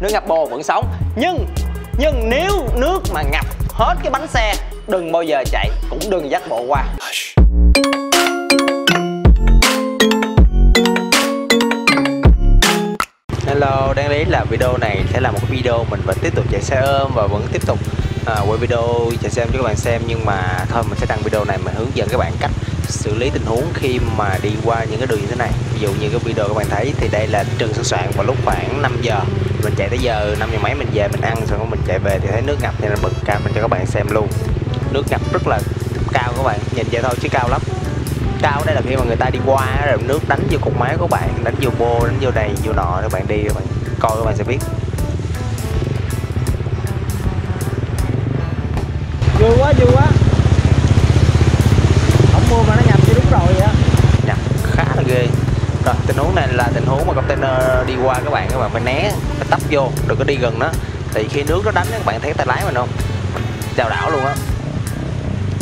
nước ngập bồ vẫn sống. Nhưng nhưng nếu nước mà ngập hết cái bánh xe đừng bao giờ chạy cũng đừng dắt bộ qua. Hello, đáng lý là video này sẽ là một cái video mình vẫn tiếp tục chạy xe ôm và vẫn tiếp tục à, quay video chạy xe ôm cho các bạn xem. Nhưng mà thôi mình sẽ đăng video này mình hướng dẫn các bạn cách xử lý tình huống khi mà đi qua những cái đường như thế này. Ví dụ như cái video các bạn thấy thì đây là trường sửa soạn vào lúc khoảng 5 giờ mình chạy tới giờ năm giờ mấy mình về mình ăn xong rồi mình chạy về thì thấy nước ngập nên là bật cam mình cho các bạn xem luôn. Nước ngập rất là cao các bạn nhìn vậy thôi chứ cao lắm. Cao đây là khi mà người ta đi qua rồi nước đánh vô cục máy của bạn đánh vô bô đánh vô đây vô nọ các bạn đi các bạn coi các bạn sẽ biết. Vui quá vui quá. Không mua mà nó nhập thì đúng rồi vậy á. Nhập khá là ghê. Rồi tình huống này là tình huống mà container đi qua các bạn các bạn phải né tấp vô đừng có đi gần nó. Thì khi nước nó đánh các bạn thấy tay lái mình không? Chào đảo luôn á.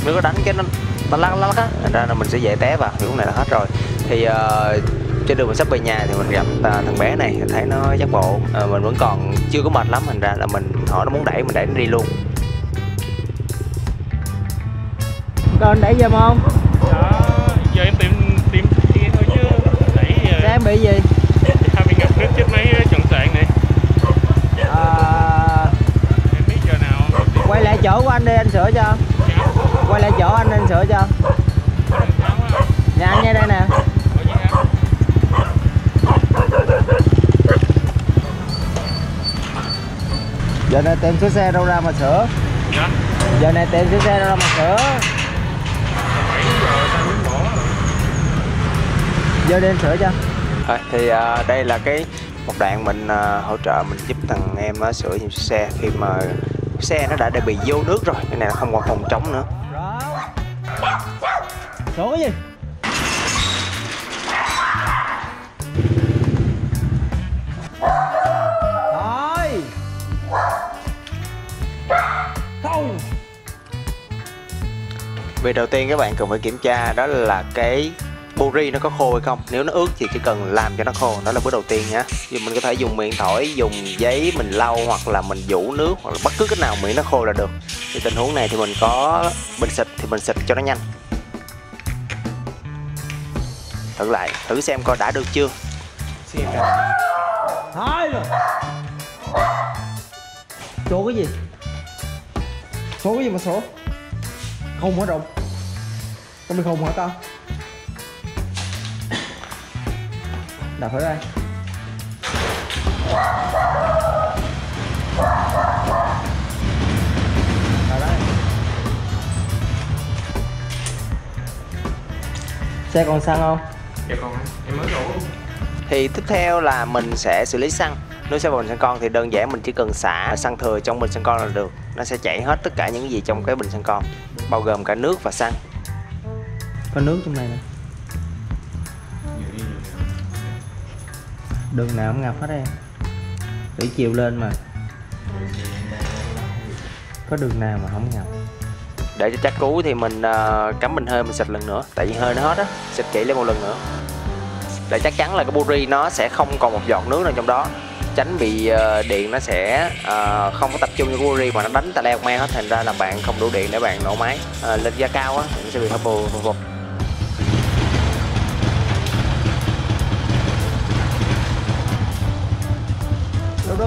Nước nó đánh cái nó nó lắc lắc á. Thành ra là mình sẽ dễ té vào thì lúc này là hết rồi. Thì uh, trên đường mình sắp về nhà thì mình gặp uh, thằng bé này thấy nó dắt bộ uh, mình vẫn còn chưa có mệt lắm thành ra là mình hỏi nó muốn đẩy mình đẩy nó đi luôn. Còn đẩy giùm không? Đó, giờ em tìm tìm kia thôi chứ. Đẩy xe em bị gì chỗ của anh đi anh sửa cho. Quay lại chỗ anh anh sửa cho. Nhà anh ngay đây nè. Giờ này tìm sửa xe đâu ra mà sửa? Dạ. giờ này tìm sửa xe đâu ra mà sửa? Giờ đi anh sửa cho. Rồi, thì uh, đây là cái một đoạn mình uh, hỗ trợ mình giúp thằng em nó sửa những chiếc xe khi mà xe nó đã đã bị vô nước rồi cái này không còn phòng chống nữa. Cái gì? Thôi. Không Việc đầu tiên các bạn cần phải kiểm tra đó là cái buri nó có khô hay không? Nếu nó ướt thì chỉ cần làm cho nó khô. Đó là bước đầu tiên nhé Thì mình có thể dùng miệng thổi, dùng giấy mình lau hoặc là mình vũ nước Hoặc là bất cứ cách nào miệng nó khô là được. Thì tình huống này thì mình có bình xịt thì mình xịt cho nó nhanh. Thử lại, thử xem coi đã được chưa? Thôi rồi. Số cái gì? Số cái gì mà số? Không hả rộng. Tao bị khùng hả tao đọc thử đây đây. xe còn xăng không? Dạ còn em mới đổ Thì tiếp theo là mình sẽ xử lý xăng. Nếu xe vào bình xăng con thì đơn giản mình chỉ cần xả xăng thừa trong bình xăng con là được. Nó sẽ chảy hết tất cả những gì trong cái bình xăng con Bao gồm cả nước và xăng. Có nước trong này nè đường nào cũng ngập hết em? Thủy chiều lên mà. Có đường nào mà không ngập? Để cho chắc cú thì mình uh, cắm bình hơi mình xịt lần nữa. Tại vì hơi nó hết á xịt kỹ lên một lần nữa. Để chắc chắn là cái buri nó sẽ không còn một giọt nước nào trong đó. Tránh bị uh, điện nó sẽ uh, không có tập trung cho buri mà nó đánh tà leo me hết. Thành ra là bạn không đủ điện để bạn nổ máy. Uh, lên giá cao á sẽ bị hấp bù phục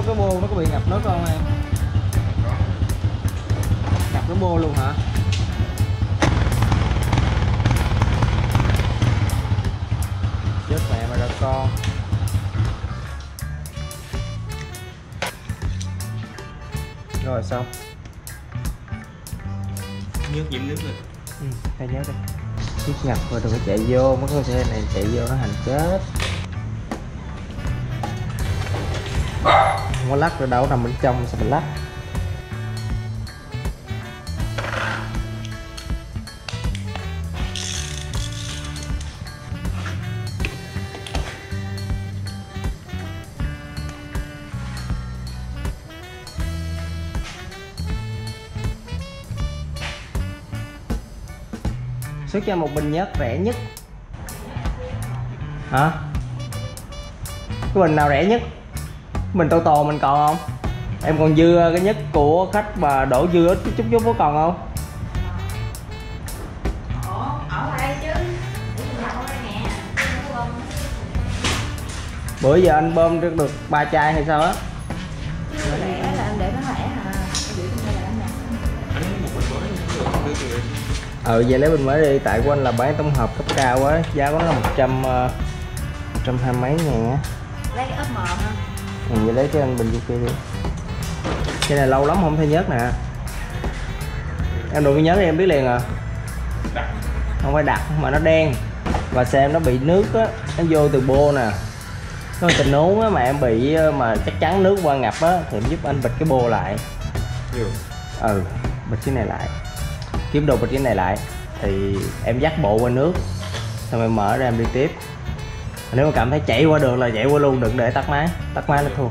cái bô nó có bị ngập nước không em? Ngập cái bô luôn hả? Chết mẹ mà ra con. Rồi xong nước nhiễm nước rồi. Ừ, phải nhớ đi. Chiếc ngập rồi đừng có chạy vô mấy con xe này chạy vô nó hành chết không có lắc rồi đâu nằm bên trong sao mình lắc. Xuất cho một bình nhớt rẻ nhất. Hả? Cái bình nào rẻ nhất? Mình tô tô mình còn không? Em còn dư ờ, cái nhất của khách mà đổ dư ít chút chút có còn không? Bữa giờ anh bơm được được ba chai hay sao á? Bữa lẻ là để nó lẻ lấy bình mới ừ vậy lấy bình mới đi, tại của anh là bán tổng hợp cấp cao quá giá của nó là một trăm ờ, một trăm hai mấy ngàn á ừ, vậy lấy cái anh bình vô kia đi. Cái này lâu lắm không thấy nhớt nè. Em đụng cái nhớt em biết liền à. Đặt. Không phải đặt mà nó đen. Và xem nó bị nước á nó vô từ bô nè. Có tình huống á mà em bị ờ, mà chắc chắn nước qua ngập á thì em giúp anh bịch cái bô lại. Ừ bịch cái này lại. Kiếm đồ bịch cái này lại thì em dắt bộ qua nước xong em mở ra em đi tiếp nếu mà cảm thấy chạy qua đường là chạy qua luôn đừng để tắt máy. Tắt máy là thua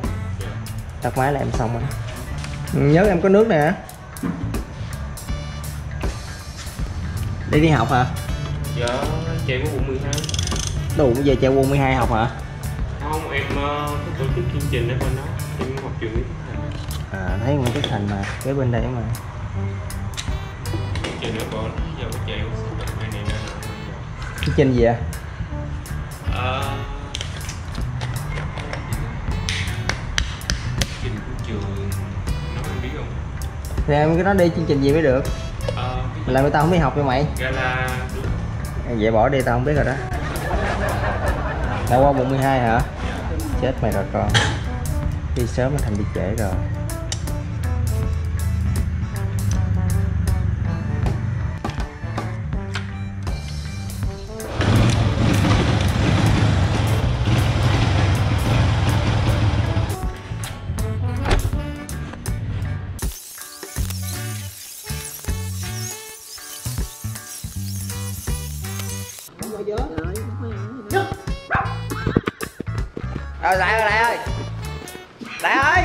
tắt máy là em xong rồi Ừ, nhớ em có nước nè. Đi đi học hả? Dạ chạy của quận 12 đủ về chạy quân 12 học hả? Không em uh, có tổ chức chương trình ở bên đó. Em học trường Nguyễn Thành à thấy Nguyễn Tất Thành mà kế bên đây mà. Chương trình ở giờ chạy cái trên gì vậy? Ờ, chương trình của trường nó em biết không thì em cứ nói đi chương trình gì mới được? À, là người ta không biết học cho mày. Gala vậy bỏ đi tao không biết rồi đó. Đã qua 42 hả? Chết mày rồi con. Đi sớm nó thành đi trễ rồi. Rồi lại ơi lại ơi. Lại ơi.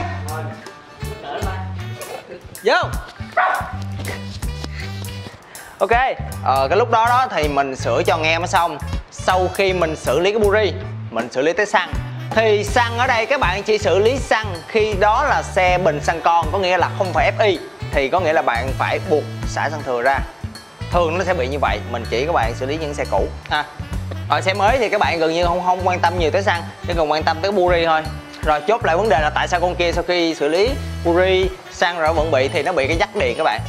Vô. Ok ờ, cái lúc đó đó thì mình sửa cho anh em xong. Sau khi mình xử lý cái buri mình xử lý tới xăng. Thì xăng ở đây các bạn chỉ xử lý xăng khi đó là xe bình xăng con có nghĩa là không phải FI thì có nghĩa là bạn phải buộc xả xăng thừa ra. Thường nó sẽ bị như vậy mình chỉ các bạn xử lý những xe cũ ha ở xe mới thì các bạn gần như không không quan tâm nhiều tới xăng chỉ cần quan tâm tới buri thôi. Rồi chốt lại vấn đề là tại sao con kia sau khi xử lý buri xăng rồi vẫn bị thì nó bị cái dắt điện các bạn.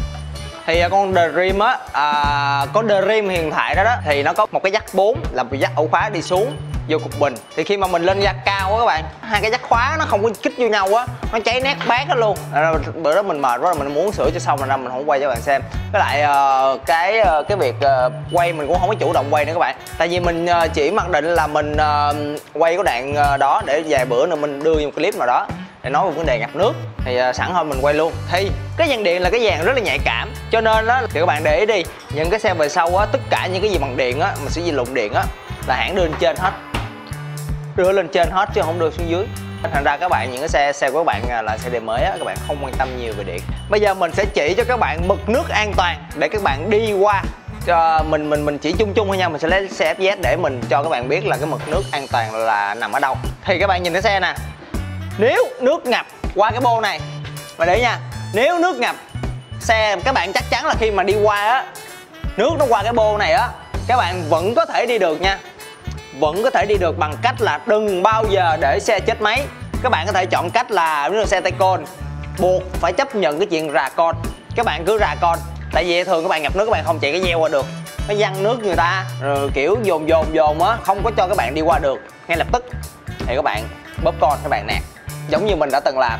Thì à, con Dream á à, có Dream hiện tại đó đó thì nó có một cái dắt 4 là một dắt ổ khóa đi xuống vô cục bình. Thì khi mà mình lên da cao á các bạn hai cái dắt khóa nó không có kích vô nhau á nó cháy nét bát hết luôn. À, bữa đó mình mệt quá rồi mình muốn sửa cho xong rồi ra mình không quay cho bạn xem. Với lại ờ, cái ờ, cái việc ờ, quay mình cũng không có chủ động quay nữa các bạn. Tại vì mình chỉ mặc định là mình quay cái đoạn đó để vài bữa nữa mình đưa vô một clip nào đó để nói về vấn đề ngập nước. Thì sẵn thôi mình quay luôn. Thì cái dàn điện là cái dàn rất là nhạy cảm. Cho nên đó thì các bạn để ý đi những cái xe về sau á tất cả những cái gì bằng điện á mình sẽ di lụng điện á là hãng đưa lên trên hết đưa lên trên hết chứ không đưa xuống dưới. Thành ra các bạn, những cái xe xe của các bạn à, là xe đời mới á, các bạn không quan tâm nhiều về điện. Bây giờ mình sẽ chỉ cho các bạn mực nước an toàn để các bạn đi qua. Cho mình mình mình chỉ chung chung thôi nha, mình sẽ lấy xe FZ để mình cho các bạn biết là cái mực nước an toàn là nằm ở đâu. Thì các bạn nhìn cái xe nè. Nếu nước ngập qua cái bô này, mà để nha, nếu nước ngập, xe các bạn chắc chắn là khi mà đi qua á, nước nó qua cái bô này á, các bạn vẫn có thể đi được nha vẫn có thể đi được bằng cách là đừng bao giờ để xe chết máy. Các bạn có thể chọn cách là nếu là xe tay côn, buộc phải chấp nhận cái chuyện rà con các bạn cứ rà con tại vì thường các bạn ngập nước, các bạn không chạy cái gieo qua được. Nó văng nước người ta, rồi kiểu dồn dồn dồn á, không có cho các bạn đi qua được. Ngay lập tức, thì các bạn bóp con các bạn nè. Giống như mình đã từng làm.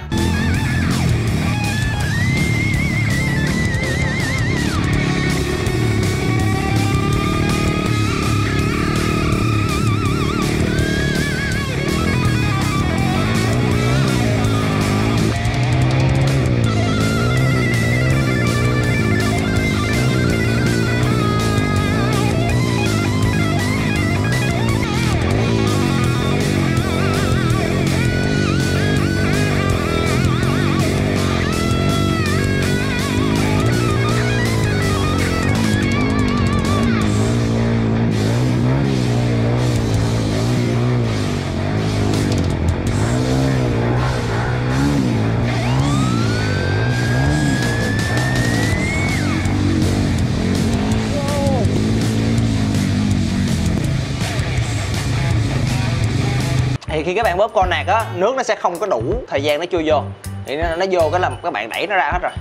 Khi các bạn bóp con nạc á nước nó sẽ không có đủ thời gian nó chui vô. Thì nó, nó vô cái làm các bạn đẩy nó ra hết rồi.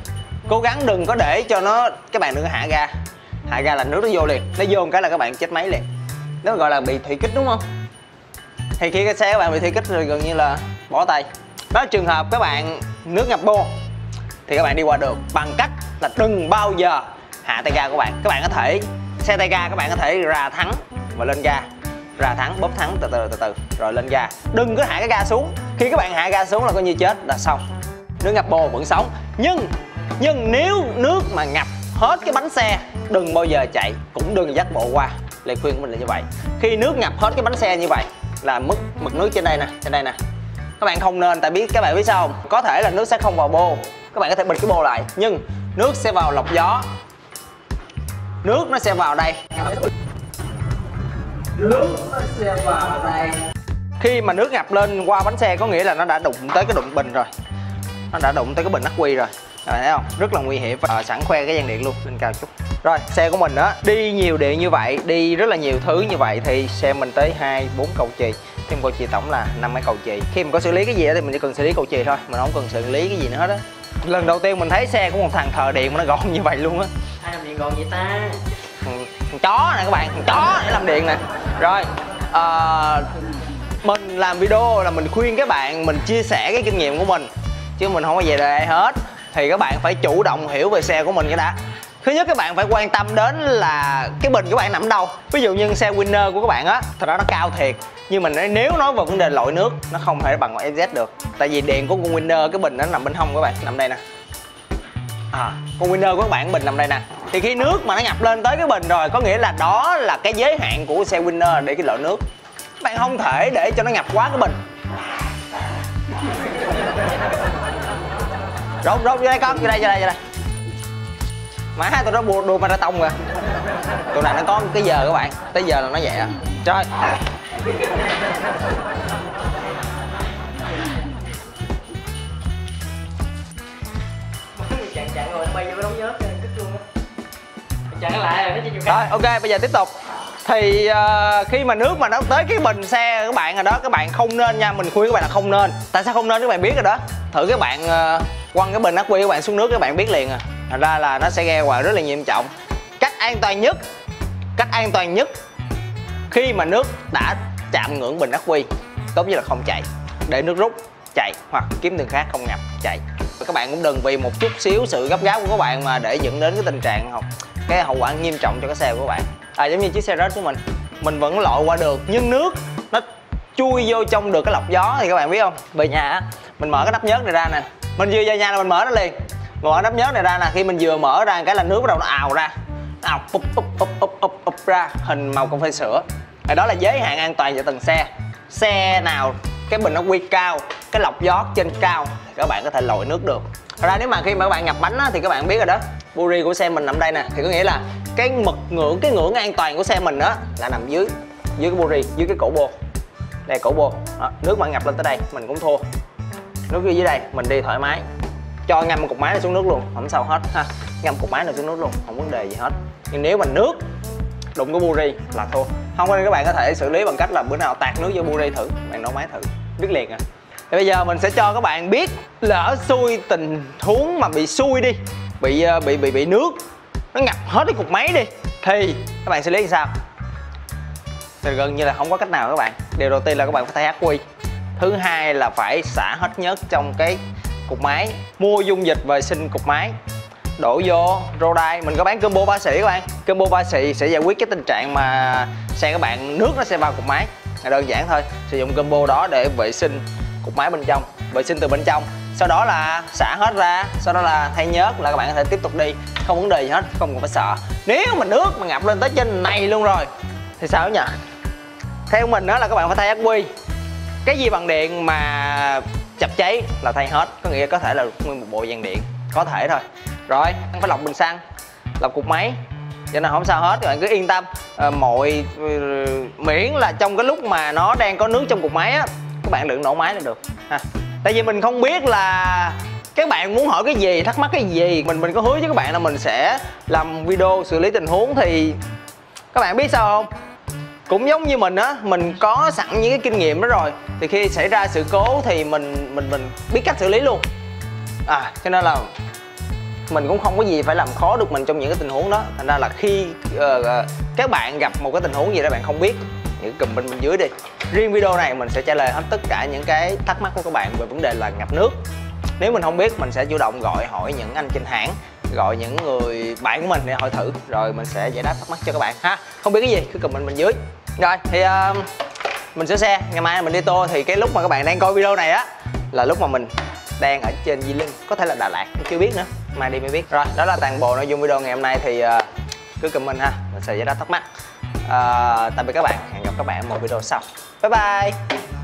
Cố gắng đừng có để cho nó các bạn đừng có hạ ga. Hạ ga là nước nó vô liền. Nó vô một cái là các bạn chết máy liền. Nó gọi là bị thủy kích đúng không? Thì khi cái xe các bạn bị thủy kích rồi gần như là bỏ tay. Đó là trường hợp các bạn nước ngập bô. Thì các bạn đi qua được bằng cách là đừng bao giờ hạ tay ga của bạn. Các bạn có thể xe tay ga các bạn có thể ra thắng và lên ga ra thắng, bóp thắng, từ từ từ từ. Rồi lên ga. Đừng có hạ cái ga xuống. Khi các bạn hạ ga xuống là coi như chết là xong. Nước ngập bô vẫn sống. Nhưng nhưng nếu nước mà ngập hết cái bánh xe, đừng bao giờ chạy, cũng đừng dắt bộ qua. Lời khuyên của mình là như vậy. Khi nước ngập hết cái bánh xe như vậy, là mức mực nước trên đây nè, trên đây nè. Các bạn không nên, tại biết, các bạn biết sao không? Có thể là nước sẽ không vào bô. Các bạn có thể bịt cái bô lại. Nhưng nước sẽ vào lọc gió. Nước nó sẽ vào đây vào đây khi mà nước ngập lên qua bánh xe có nghĩa là nó đã đụng tới cái đụng bình rồi. Nó đã đụng tới cái bình ắc quy rồi. Các bạn thấy không? Rất là nguy hiểm à, sẵn khoe cái dàn điện luôn. Lên cao chút rồi xe của mình á đi nhiều điện như vậy đi rất là nhiều thứ như vậy thì xe mình tới hai bốn cầu chì. Thêm cầu chì tổng là năm cái cầu chì. Khi mình có xử lý cái gì đó thì mình chỉ cần xử lý cầu chì thôi mình không cần xử lý cái gì nữa hết á. Lần đầu tiên mình thấy xe của một thằng thợ điện mà nó gọn như vậy luôn á. Ai làm gì còn vậy ta? Thằng chó nè các bạn thằng chó để làm điện nè rồi à, mình làm video là mình khuyên các bạn mình chia sẻ cái kinh nghiệm của mình chứ mình không có về đề ai hết. Thì các bạn phải chủ động hiểu về xe của mình cái đã. Thứ nhất các bạn phải quan tâm đến là cái bình của bạn nằm đâu. Ví dụ như xe winner của các bạn á thật ra nó cao thiệt nhưng mình nói nếu nói về vấn đề lội nước nó không thể bằng FZ được. Tại vì điện của con winner cái bình nó nằm bên hông các bạn nằm đây nè. À, con winner của các bạn bình nằm đây nè thì khi nước mà nó ngập lên tới cái bình rồi, có nghĩa là đó là cái giới hạn của xe winner để cái lọ nước. Các bạn không thể để cho nó ngập quá cái bình. Rốt rốt, vô đây con, vô đây vô đây vô đây. Má, tụi nó buồn đua mà ra tông rồi tụi này nó có cái giờ các bạn, tới giờ là nó vậy à. Trời. Chặn chặn rồi bay vô cái đống nhớ chặn lại rồi nó chỉ rồi ok bây giờ tiếp tục. Thì uh, khi mà nước mà nó tới cái bình xe các bạn rồi đó các bạn không nên nha mình khuyên các bạn là không nên. Tại sao không nên? Các bạn biết rồi đó. Thử các bạn uh, quăng cái bình ắc quy các bạn xuống nước các bạn biết liền à. Thành ra là nó sẽ gây hoài rất là nghiêm trọng. Cách an toàn nhất cách an toàn nhất khi mà nước đã chạm ngưỡng bình ắc quy tốt nhất là không chạy. Để nước rút chạy hoặc kiếm đường khác không ngập chạy. Các bạn cũng đừng vì một chút xíu sự gấp gáp của các bạn mà để dẫn đến cái tình trạng học cái hậu quả nghiêm trọng cho cái xe của bạn. À giống như chiếc xe rớt của mình. Mình vẫn lội qua được nhưng nước nó chui vô trong được cái lọc gió thì các bạn biết không? Về nhà á, mình mở cái nắp nhớt này ra nè. Mình vừa về nhà là mình mở nó liền. Mở nắp nhớt này ra là khi mình vừa mở ra cái là nước bắt đầu nó ào ra. Nó ào úp úp úp úp úp úp ra, hình màu cà phê sữa. Thì đó là giới hạn an toàn cho từng xe. Xe nào cái bình nó quy cao, cái lọc gió trên cao thì các bạn có thể lội nước được. Thật ra nếu mà khi mà các bạn nhập bánh á, thì các bạn biết rồi đó. Buri của xe mình nằm đây nè thì có nghĩa là cái mực ngưỡng cái ngưỡng an toàn của xe mình á là nằm dưới dưới cái buri dưới cái cổ bô. Đây cổ bô. Đó, nước mà ngập lên tới đây mình cũng thua. Nước dưới đây mình đi thoải mái. Cho ngâm cục máy này xuống nước luôn không sao hết ha. Ngâm cục máy này xuống nước luôn không vấn đề gì hết. Nhưng nếu mà nước đụng cái buri là thua. Không nên các bạn có thể xử lý bằng cách là bữa nào tạt nước vô buri thử. Bạn nấu máy thử. Biết liền à thì bây giờ mình sẽ cho các bạn biết lỡ xui tình huống mà bị xui đi, bị ờ, bị bị bị nước, nó ngập hết cái cục máy đi, thì các bạn xử lý như sao? Thì gần như là không có cách nào các bạn. Điều đầu tiên là các bạn phải thay ác quy. Thứ hai là phải xả hết nhớt trong cái cục máy, mua dung dịch vệ sinh cục máy, đổ vô, rô đai. Mình có bán combo ba sĩ các bạn. Combo ba sĩ sẽ giải quyết cái tình trạng mà xe các bạn, nước nó sẽ vào cục máy. Là đơn giản thôi, sử dụng combo đó để vệ sinh cục máy bên trong vệ sinh từ bên trong. Sau đó là xả hết ra sau đó là thay nhớt là các bạn có thể tiếp tục đi. Không vấn đề gì hết không cần phải sợ. Nếu mà nước mà ngập lên tới trên này luôn rồi thì sao nhỉ? Theo mình đó là các bạn phải thay ác quy. Cái gì bằng điện mà chập cháy là thay hết có nghĩa có thể là nguyên một bộ dàn điện có thể thôi. Rồi phải lọc bình xăng lọc cục máy cho nên không sao hết các bạn cứ yên tâm. À, mọi ừ, miễn là trong cái lúc mà nó đang có nước trong cục máy á bạn đừng nổ máy là được. Ha. Tại vì mình không biết là các bạn muốn hỏi cái gì thắc mắc cái gì mình mình có hứa với các bạn là mình sẽ làm video xử lý tình huống thì các bạn biết sao không? Cũng giống như mình á mình có sẵn những cái kinh nghiệm đó rồi thì khi xảy ra sự cố thì mình mình mình biết cách xử lý luôn. À cho nên là mình cũng không có gì phải làm khó được mình trong những cái tình huống đó. Thành ra là khi uh, các bạn gặp một cái tình huống gì đó bạn không biết những comment bên dưới đi. Riêng video này mình sẽ trả lời hết tất cả những cái thắc mắc của các bạn về vấn đề là ngập nước. Nếu mình không biết mình sẽ chủ động gọi hỏi những anh trên hãng gọi những người bạn của mình để hỏi thử rồi mình sẽ giải đáp thắc mắc cho các bạn ha. Không biết cái gì cứ comment bên dưới. Rồi thì uh, mình sửa xe ngày mai mình đi tour thì cái lúc mà các bạn đang coi video này á là lúc mà mình đang ở trên Di Linh có thể là Đà Lạt chưa biết nữa. Mai đi mới biết. Rồi đó là toàn bộ nội dung video ngày hôm nay thì uh, cứ comment ha mình sẽ giải đáp thắc mắc à, tạm biệt các bạn. Hẹn gặp các bạn ở một video sau. Bye bye.